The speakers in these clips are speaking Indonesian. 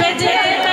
Bece.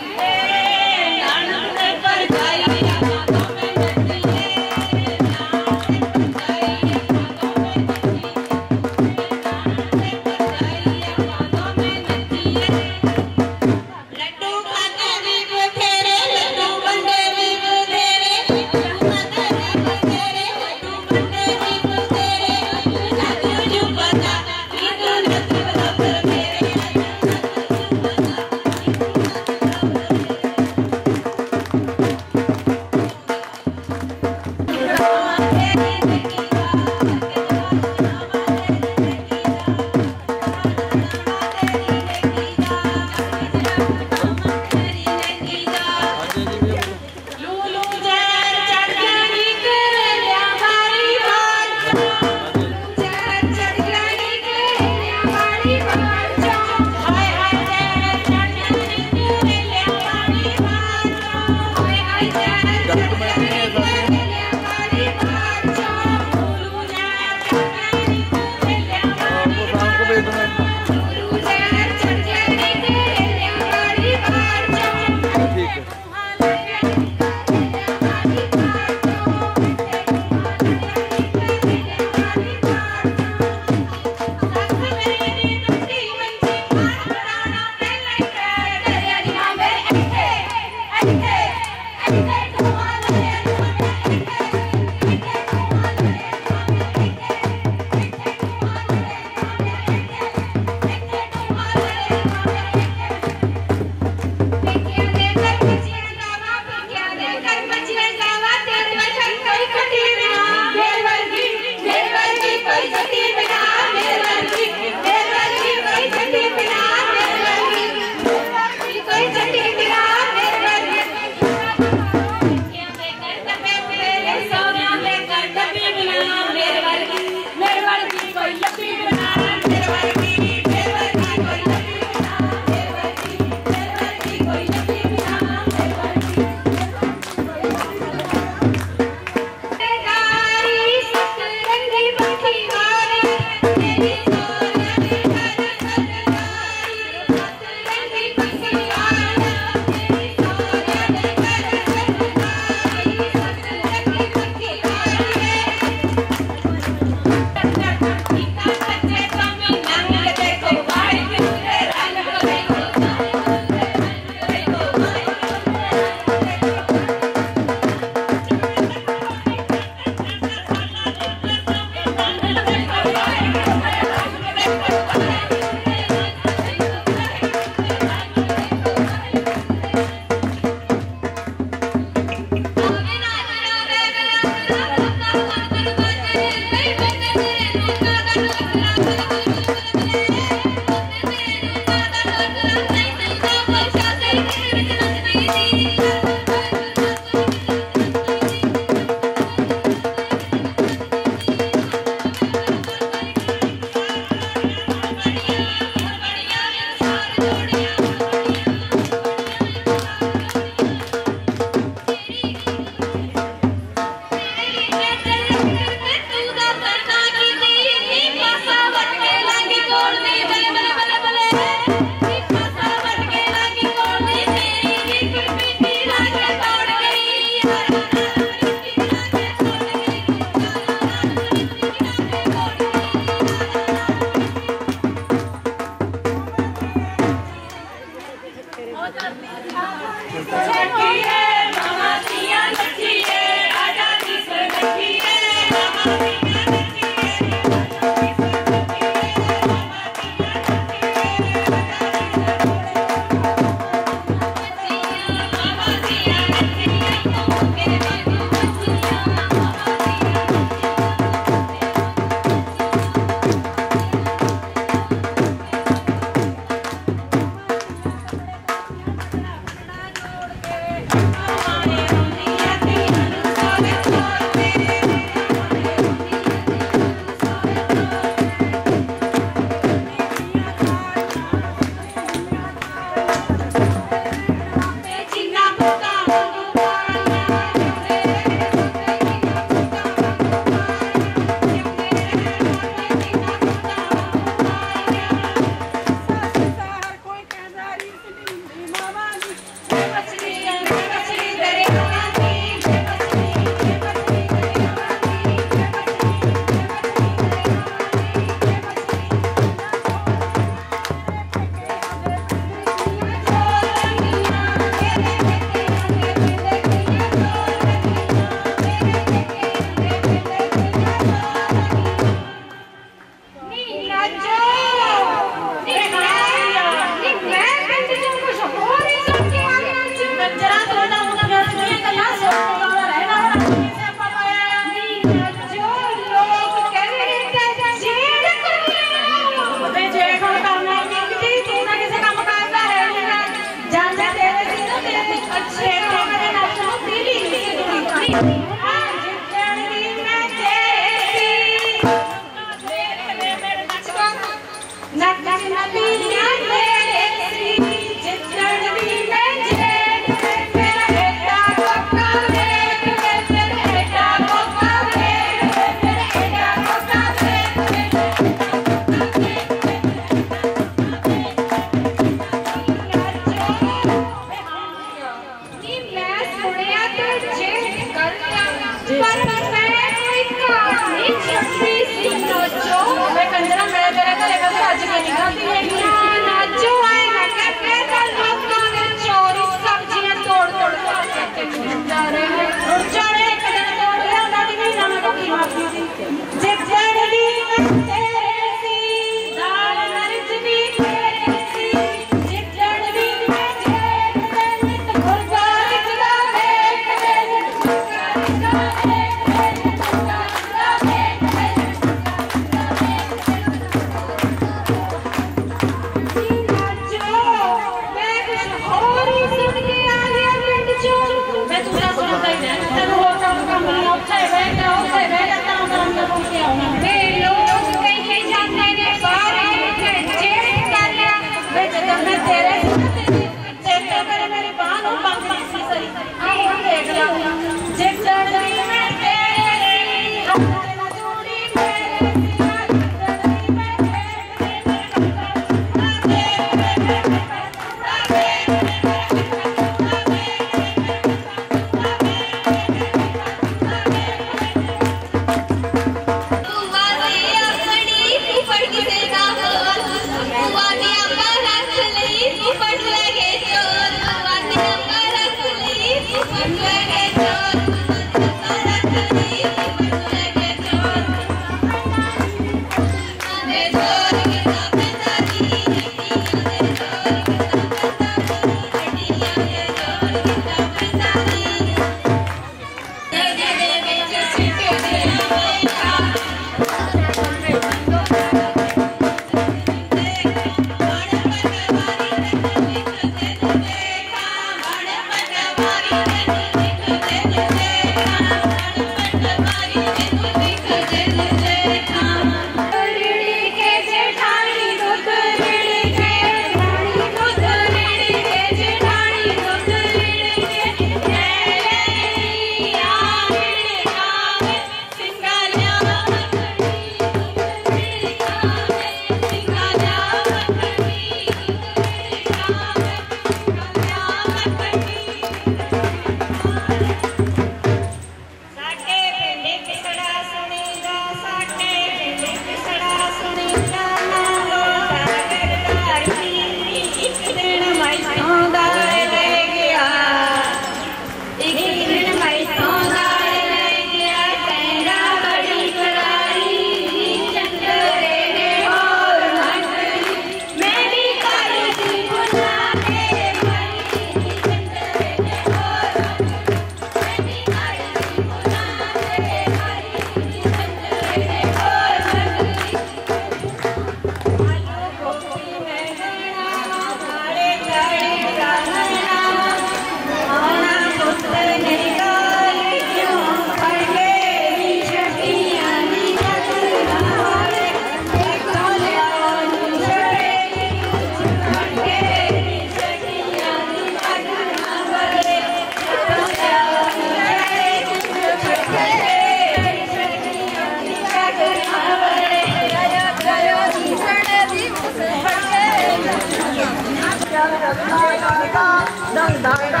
来来来来来来！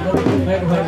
Gracias.